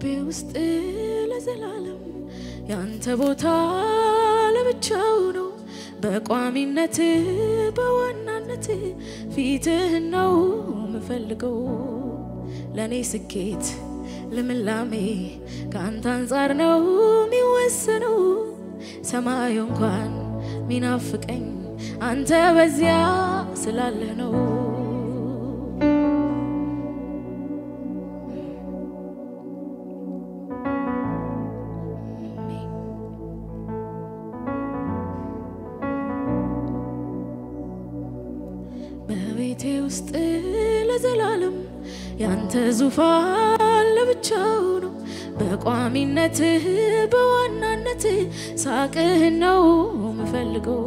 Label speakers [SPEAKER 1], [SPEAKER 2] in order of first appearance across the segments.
[SPEAKER 1] በልቤ ውስጥ ለዘላለም ያንተ ቦታ ለብቻው ነው። በቋሚነት በዋናነት ፊትህን ነው ምፈልገው። ለእኔ ስኬት ልምላሜ ከአንተ አንጻር ነው የሚወሰነው። ሰማዩ እንኳን ሚናፍቀኝ አንተ በዚያ ስላለህ ነው። ዙፋን ለብቻው ነው። በቋሚነትህ በዋናነት ሳቅህን ነው ምፈልገው።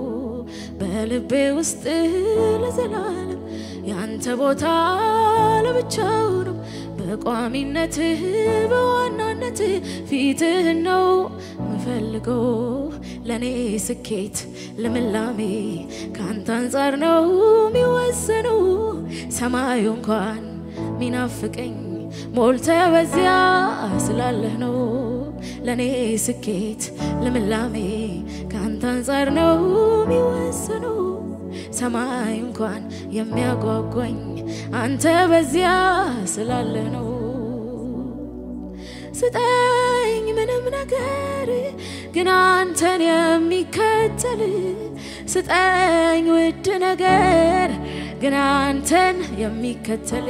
[SPEAKER 1] በልቤ ውስጥ ለዘላለም ያንተ ቦታ ለብቻው ነው። በቋሚነትህ በዋናነት ፊትህን ነው ምፈልገው። ለእኔ ስኬት ልምላሜ ከአንተ አንጻር ነው የሚወሰነው። ሰማዩ እንኳን ሚናፍቀኝ ሞልተ በዚያ ስላለህ ነው። ለእኔ ስኬት ልምላሜ ከአንተ አንጻር ነው የሚወሰነው። ሰማይ እንኳን የሚያጓጓኝ አንተ በዚያ ስላለህ ነው። ስጠኝ ምንም ነገር ግን አንተን የሚከተል ስጠኝ ውድ ነገር ግን አንተን የሚከተል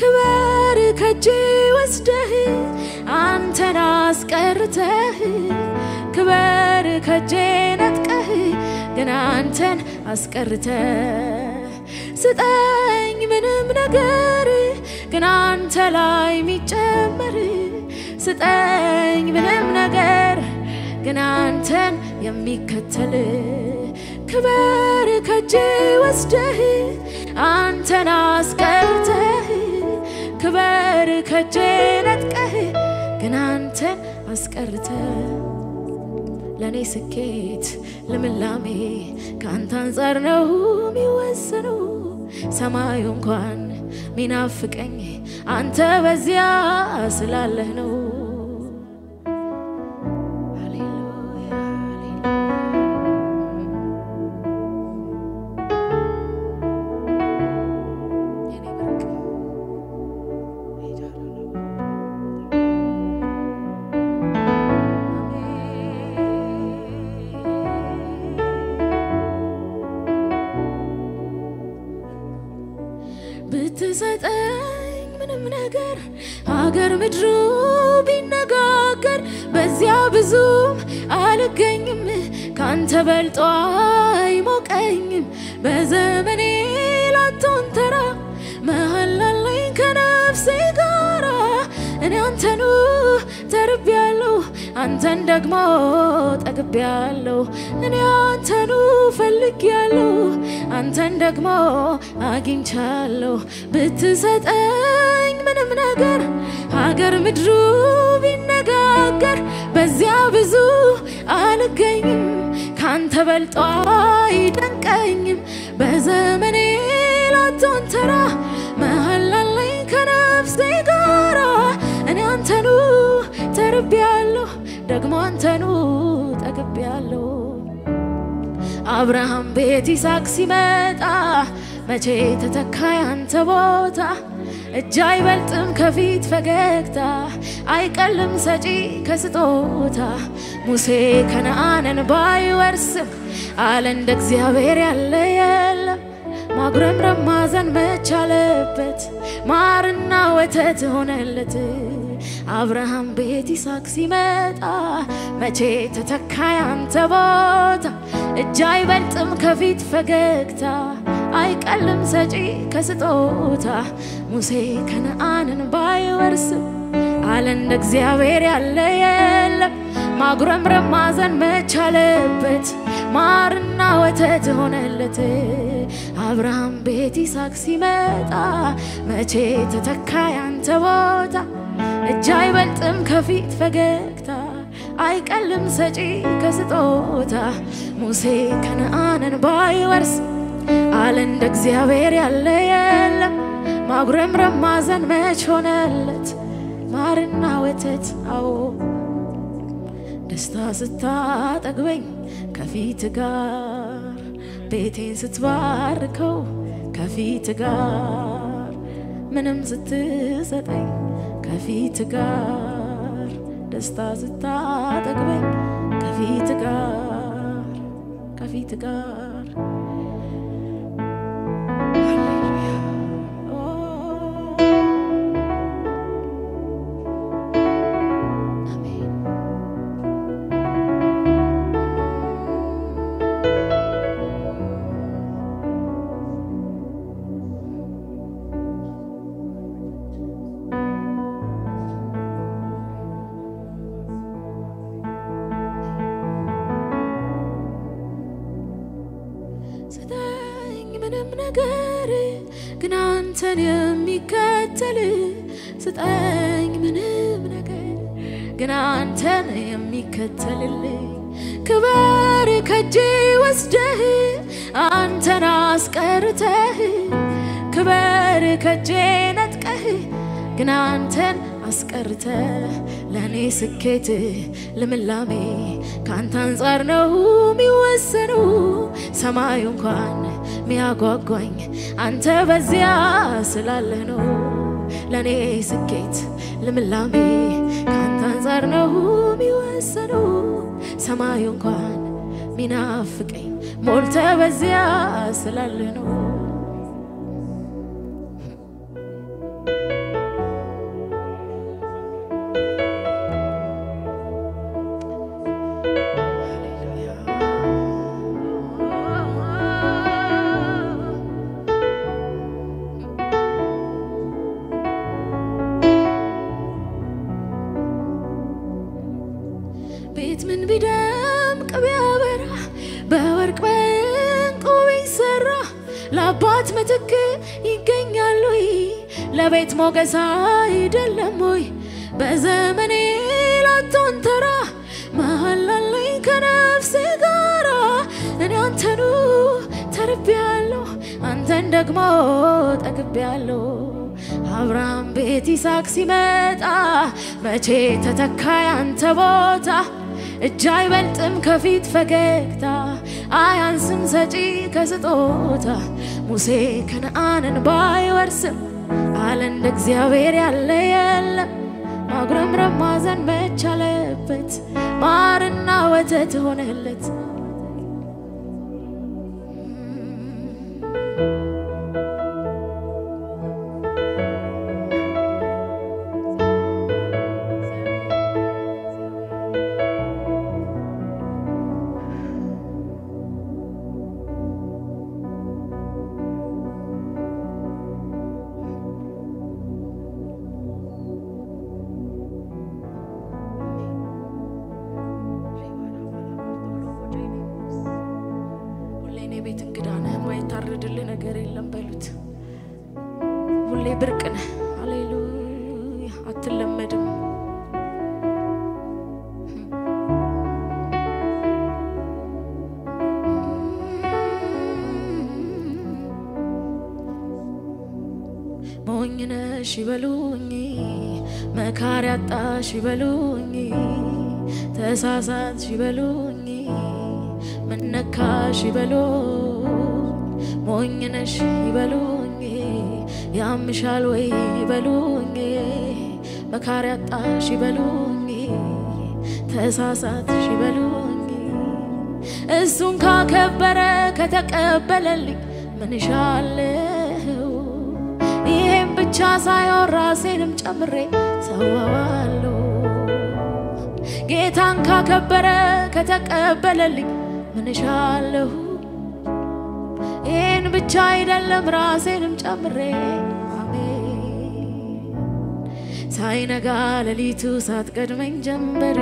[SPEAKER 1] ክበር ከጄ ወስደህ አንተን አስቀርተህ ክበር ከጄ ነጥቀህ ግን አንተን አስቀርተህ ስጠኝ ምንም ነገር ግን አንተ ላይ የሚጨመር ስጠኝ ምንም ነገር ግን አንተን የሚከተል ክበር ከጄ ወስደህ አንተን አስቀርተህ ክበር ከጄ ነጥቀህ ግን አንተን አስቀርተህ ለእኔ ስኬት ልምላሜ ከአንተ አንጻር ነው የሚወሰነው። ሰማዩ እንኳን ሚናፍቀኝ አንተ በዚያ ስላለህ ነው። እኔ አንተኑ ተርቤያለሁ አንተን ደግሞ ጠግቤያለሁ። እኔ አንተኑ ፈልጌያለሁ አንተን ደግሞ አግኝቻለሁ። ብትሰጠኝ ምንም ነገር ሀገር ምድሩ ቢነጋገር በዚያ ብዙ አልገኝም። ካንተ በልጦ አይደንቀኝም። በዘመኔ ላቶን ተራ መሀል አለኝ ከነፍሴ እኔ አንተኑ ተርቤያለሁ ደግሞ አንተኑ ጠግቤያለሁ። አብርሃም ቤት ይስሐቅ ሲመጣ መቼ ተተካ ያንተ ቦታ? እጅ አይበልጥም ከፊት ፈገግታ አይቀልም ሰጪ ከስጦታ። ሙሴ ከነአንን ባይወርስም አለ እንደ እግዚአብሔር ያለ የለም። ማጉረምረም ማዘን መቻለበት ማርና ወተት ሆነለት አብርሃም ቤት ይስሐቅ ሲመጣ መቼ ተተካ ያንተ ቦታ? እጅ አይበልጥም ከፊት ፈገግታ አይቀልም ሰጪ ከስጦታ። ሙሴ ከነአንን ባይወርስም አለ እንደ እግዚአብሔር ያለ የለም። ማጉረምረም ማዘን መቻለበት ማርና ወተት ሆነለት። አብርሃም ቤት ይስሐቅ ሲመጣ መቼ ተተካ ያንተ ቦታ እጅ አይበልጥም ከፊት ፈገግታ አይቀልም ሰጪ ከስጦታ። ሙሴ ከነአንን ባይወርስ አለ እንደ እግዚአብሔር ያለ የለም። ማጉረምረም ማዘን መች ሆነለት? ማርና ወተት አዎ ደስታ ስታጠግበኝ ከፊት ጋር። ቤቴን ስትባርከው ከፊት ጋር። ምንም ስትሰጠኝ ከፊት ጋር ደስታ ስታጠግበኝ ከፊት ጋር ከፊት ጋር አንተን የሚከተል ስጠኝ ምንም ነገር ግን አንተን የሚከተልልኝ ክበር ከጄ ወስደህ አንተን አስቀርተህ ክበር ከጄ ነጥቀህ ግን አንተን አስቀርተህ ለእኔ ስኬት ልምላሜ ከአንተ አንጻር ነው የሚወሰኑ ሰማዩ እንኳን ሚያጓጓኝ አንተ በዚያ ስላለህ ነው። ለእኔ ስኬት ልምላሜ ከአንተ አንጻር ነው የሚወሰኑ ሰማዩ እንኳን ሚናፍቀኝ ሞልተ በዚያ ስላለህ ነው። ሞገስ አይደለም ወይ? በዘመኔ ላቶን ተራ መሀል ከነፍሴ ጋራ እኔ አንተኑ ተርቤያለሁ አንተን ደግሞ ጠግቤያለሁ። አብርሃም ቤት ይስሐቅ ሲመጣ መቼ ተተካ ያንተ ቦታ? እጅ አይበልጥም ከፊት ፈገግታ አያንስም ሰጪ ከስጦታ ሙሴ ከነአንን ባይወርስም አለ እንደ እግዚአብሔር ያለ የለም። ማጉረምረም ማዘን መቻለበት ማርና ወተት ሆነለት። ነህ፣ የማይታረድልህ ነገር የለም በሉት። ሁሌ ብርቅ ነህ። ሃሌሉያ አትለመድም። ሞኝ ነሽ ይበሉኝ፣ መካሪ አጣሽ ይበሉኝ፣ ተሳሳትሽ ይበሉኝ፣ ምነካሽ ይበሉኝ፣ ሞኝ ነሽ ይበሉኝ፣ ያምሻል ወይ ይበሉኝ፣ መካሪ አጣሽ ይበሉኝ፣ ተሳሳትሽ ይበሉኝ። እሱን ካከበረ ከተቀበለልኝ ምን እሻለሁ? ይሄም ብቻ ሳይሆን ራሴንም ጨምሬ ሰዋዋለሁ። ጌታን ካከበረ ከተቀበለልኝ ምን እሻለሁ? ይህን ብቻ አይደለም ራሴንም ጨምሬ። ሳይነጋ ሌሊቱ ሳትቀድመኝ ጀንበር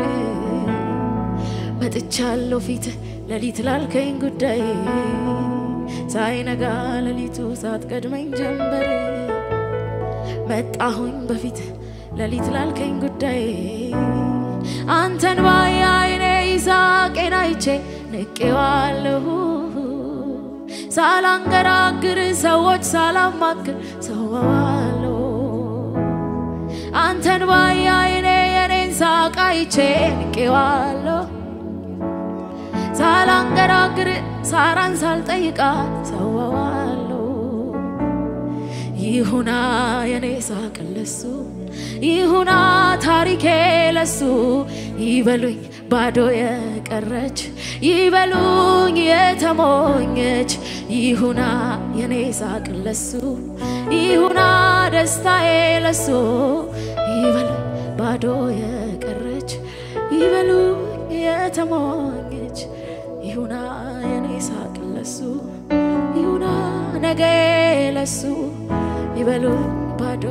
[SPEAKER 1] መጥቻለሁ ፊት ሌሊት ላልከኝ ጉዳይ። ሳይነጋ ሌሊቱ ሳትቀድመኝ ጀንበር መጣሁኝ በፊት ሌሊት ላልከኝ ጉዳይ። አንተን ባየ አይኔ ይሳቄን አይቼ ንቄዋለሁ ሳላንገራግር ሰዎች ሳላማክር ሰዋዋለሁ አንተን ባየ አይኔ የኔን ሳቅ አይቼ ንቄዋለሁ። ሳላንገራግር ሳራን ሳልጠይቃት ሰዋዋለሁ ይሁና የኔ ሳቅ ለሱ ይሁና ታሪኬ ለሱ ይበሉኝ ባዶ የቀረች ይበሉኝ የተሞኘች ይሁና የኔ ሳቅ ለሱ ይሁና ደስታዬ ለሱ። ይበሉኝ ባዶ የቀረች ይበሉኝ የተሞኘች ይሁና የኔ ሳቅ ለሱ ይሁና ነገ ለሱ። ይበሉኝ ባዶ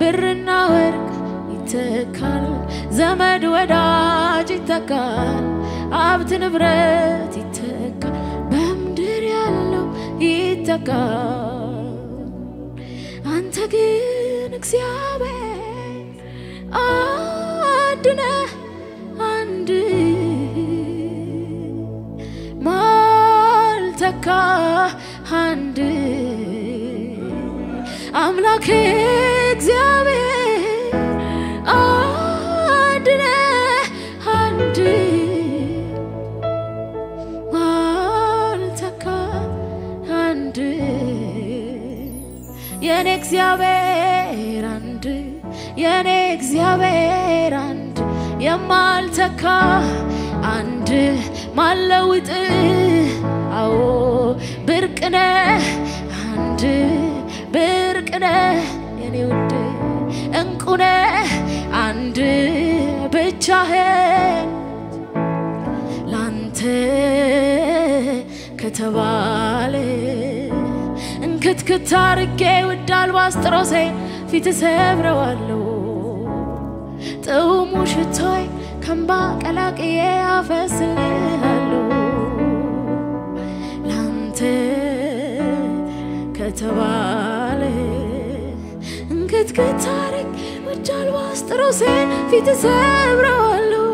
[SPEAKER 1] ብርና ወርቅ ይተካል፣ ዘመድ ወዳጅ ይተካል፣ ሀብት ንብረት ይተካል፣ በምድር ያለው ይተካል። አንተ ግን እግዚአብሔር አንድ ነህ አንድ ማልተካ አንድ አምላኬ እግዚአብሔር አንድ ነህ አንድ አንድ የኔ እግዚአብሔር አንድ የኔ እግዚአብሔር አንድ የማልተካ አንድ ማለውጥ አዎ ብርቅነ አንድ ብርቅነ የኔ ውድ እንቁነ አንድ ብቻህን ላንተ ከተባለ እንክትክት አርጌ ውድ አልባስጥሮሴ ፊት ሰብረዋለሁ ጥዑሙ ሽቶይ ከእምባ ቀላቅዬ አፈስልሃለሁ። ላንተ ከተባለ እንክትክት አርጌ ውድ አልባስጥሮሴ ፊት ሰብረዋለሁ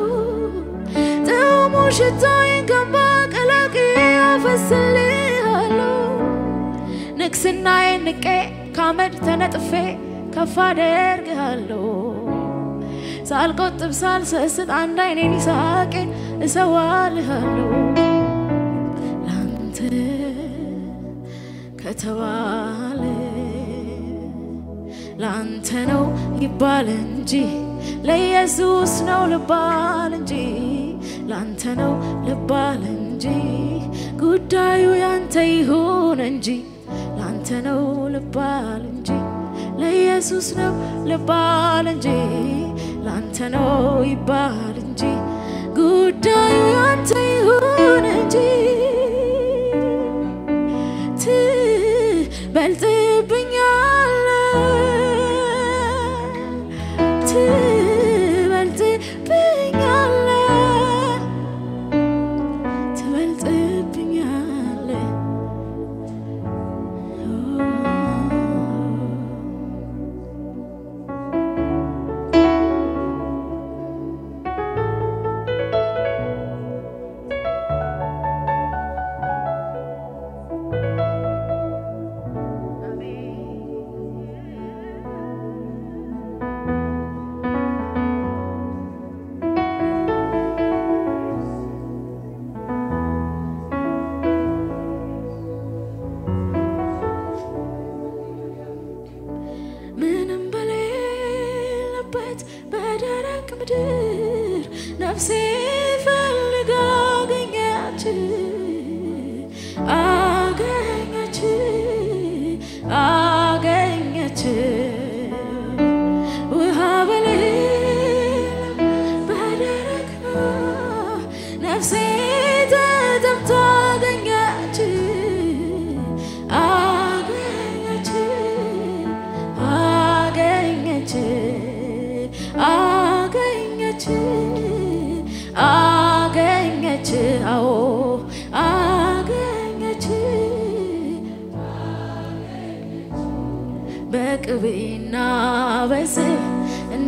[SPEAKER 1] ጥዑሙ ሽቶይ ከእምባ ቀላቅዬ አፈስልሃለሁ። ንግስናዬን ንቄ ካመድ ተነጥፌ ከፍ አደርግሃለሁ። ሳልቆጥብ ሳልሰስት አንድ አይኔን ይሳቄን እሰዋልሃለሁ። ላንተ ከተባለ ላንተ ነው ይባል እንጂ ለኢየሱስ ነው ልባል እንጂ ላንተ ነው ልባል እንጂ ጉዳዩ ያንተ ይሁን እንጂ ላንተ ነው ልባል እንጂ ለኢየሱስ ነው ልባል እንጂ ላንተ ነው ይባል እንጂ ጉዳዩ ያንተ ይሁን እንጂ to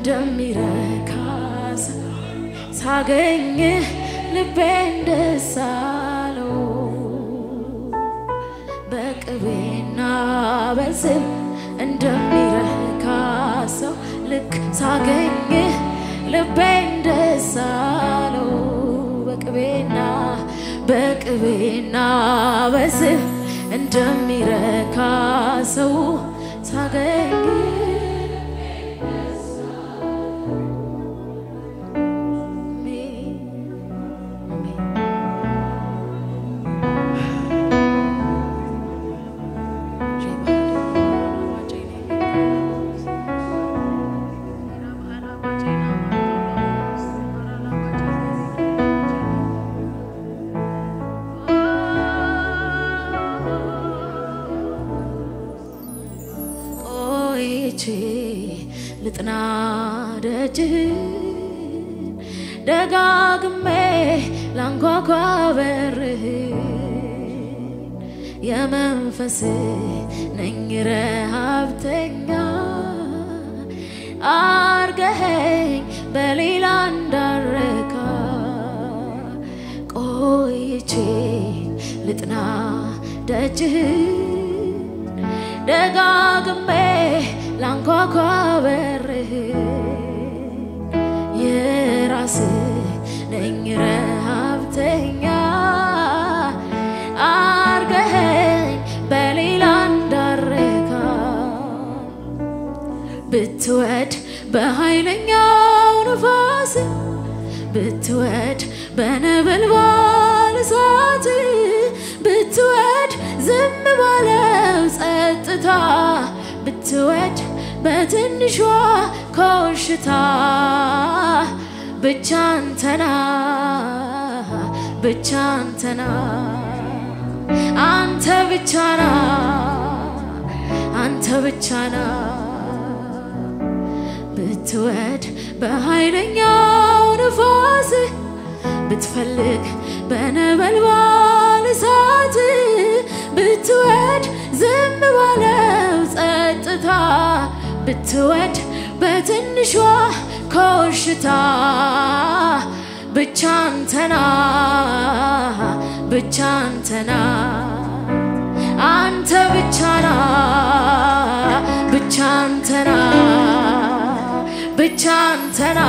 [SPEAKER 1] እንደሚረካ ሰው ሳገኝህ ልቤን ደስ አለው። በቅቤና በስብ እንደሚረካ ልክ ሳገኝህ ልቤን ደስ አለው። በቅቤና በቅቤና በስብ እንደሚረካ ሰው ሳገኝህ ደጅህን ደጋግሜ ላንኳኳ በርህን የመንፈስ ነኝ ረሃብተኛ። አርገኸኝ በሌላ እንዳረካ። ቆይቼ ልጥና ደጅህን ደጋግሜ ላንኳኳ በርህን የራስ ነኝ ረሃብተኛ። አርገኸኝ በሌላ እንዳረካ። ብትወድ በኃይለኛው ንፋስ ብትወድ በነበልባል እሳት ብትወድ ዝም ባለው ጸጥታ ብትወድ በትንሿ ኮሽታ ብቻ አንተና ብቻ አንተ ብቻና አንተ ብቻና ብትወድ በኃይለኛው ንፋስ ብትፈልግ በነበልባል እሳት ብትወድ ዝም ባለው ጸጥታ ብትወድ በትንሿ ኮሽታ ብቻ አንተና ብቻ አንተና አንተ ብቻና ብቻ አንተና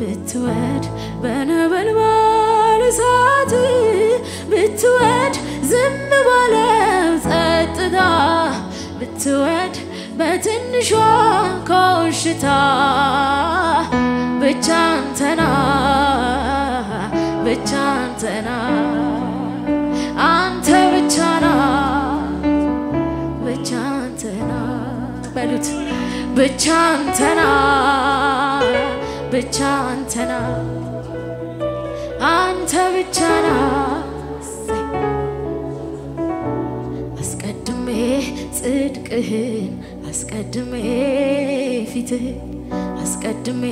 [SPEAKER 1] ብትወድ በነበልባል እሳት ብትወድ ዝም ባለው ጸጥታ ብትወድ በትንሿ ኮሽታ ብቻ አንተና ብቻ አንተና አንተ ብቻና ብቻ አንተና በሉት ብቻ አንተና ብቻ አንተና አንተ ብቻና አስቀድሜ ጽድቅህን አስቀድሜ ፊትህን አስቀድሜ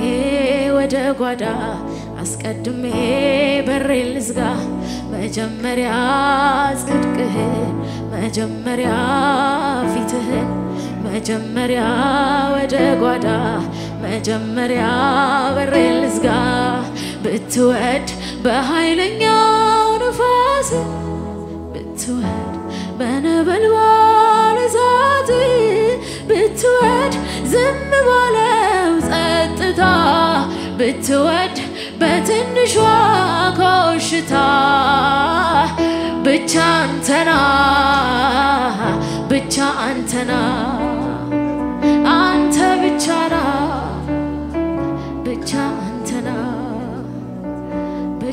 [SPEAKER 1] ወደ ጓዳ አስቀድሜ በሬን ልዝጋ። መጀመሪያ ጽድቅህን መጀመሪያ ፊትህን መጀመሪያ ወደ ጓዳ መጀመሪያ በሬን ልዝጋ ብትወድ በኃይለኛው ነፋስ ብትወድ በነበልባል እሳት ብትወድ ዝም ባለው ጸጥታ ብትወድ በትንሿ ኮሽታ ብቻ አንተና ብቻ አንተና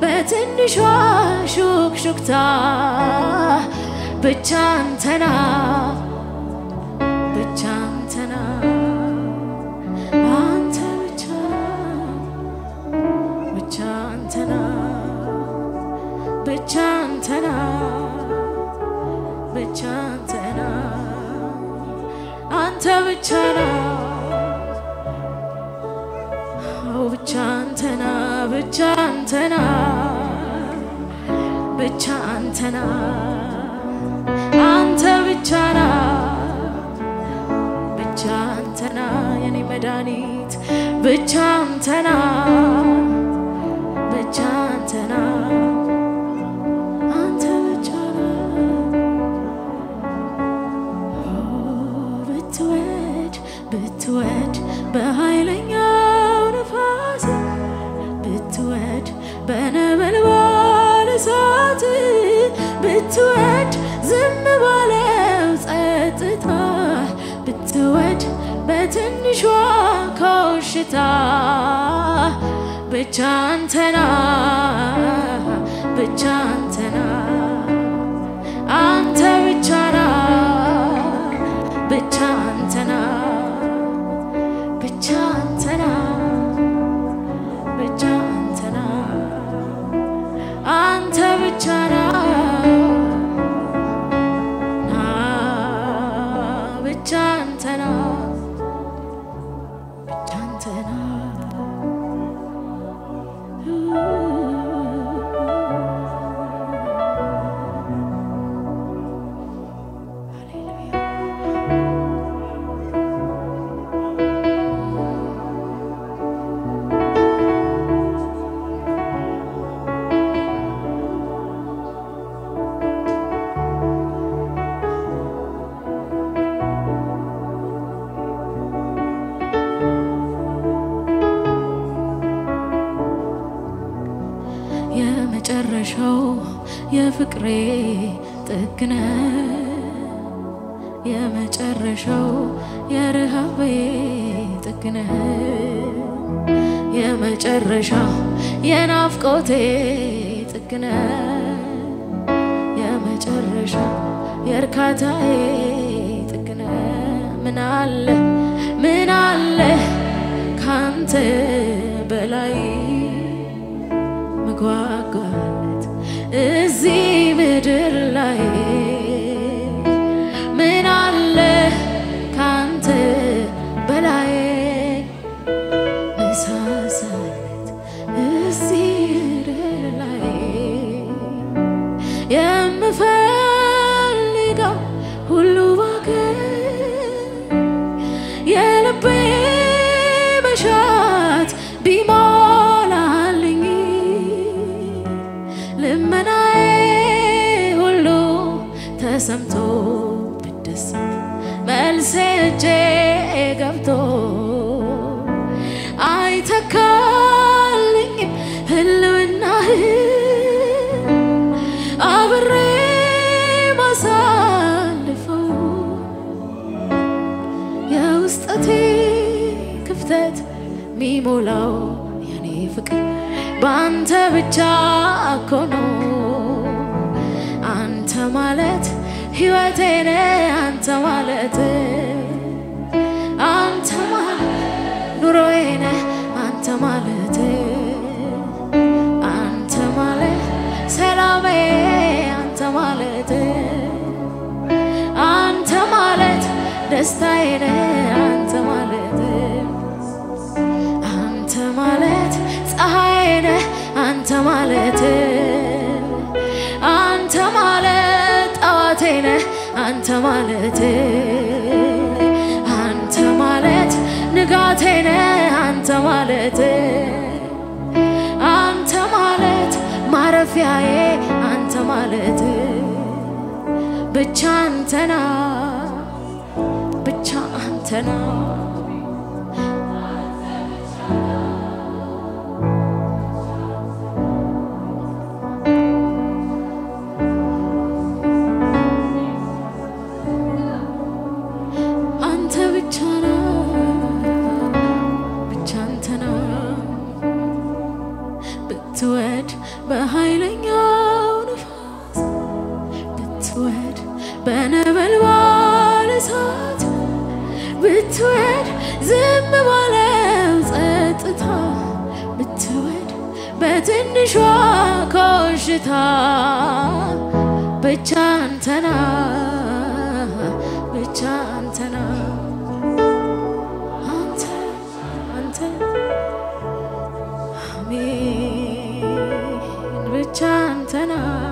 [SPEAKER 1] በትንሿ ሹክሹክታ ብቻ አንተና ብቻ አንተና አንተ ብቻ ብቻ አንተና ብቻ አንተና ብቻ አንተና አንተ ብቻ ነው ብቻ አንተና ብቻ አንተና አንተ ብቻ ና ብቻ አንተና የኔ መድኃኒት ብቻ አንተና የናፍቆቴ ጥግነ የመጨረሻው የእርካታዬ ጥግነ ምን አለ? ካንተ በላይ መጓጓት እዚህ ምድር ላይ ተሰምቶ ብደሰት መልሴ እጄ ገብቶ አይተካልኝም ህልውናህ አብሬ ማሳልፈው የውስጠቴ ክፍተት ሚሞላው የኔ ፍቅር በአንተ ብቻ እኮ ነው። አንተ ማለት ሕይወቴ ነህ። አንተ ማለት አንተ ማለት ኑሮዬ ነህ። አንተ ማለት አንተ ማለት ሰላሜ አንተ ማለት አንተ ማለት ደስታዬ ነህ። አንተ ማለት አንተ ማለት ንጋቴ ነህ። አንተ ማለት አንተ ማለት ማረፊያዬ አንተ ማለት ብቻ አንተና ብቻ አንተና ብትወድ በኃይለኛው ንፋስ ብትወድ በነበልባል እሳት ብትወድ ዝም ባለው ጸጥታ ብትወድ በትንሿ ኮሽታ ብቻ አንተና ብቻ አንተና አሜን ብቻ አንተና